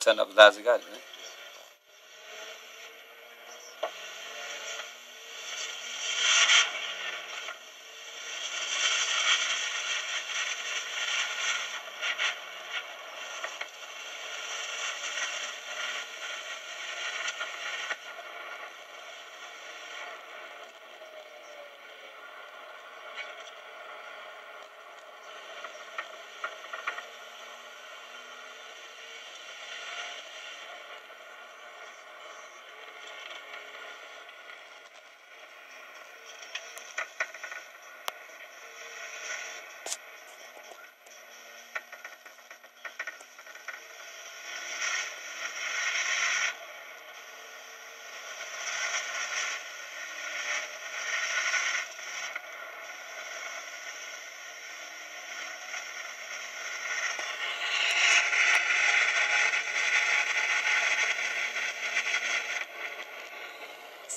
Turn up live gari eh?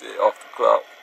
off the clock.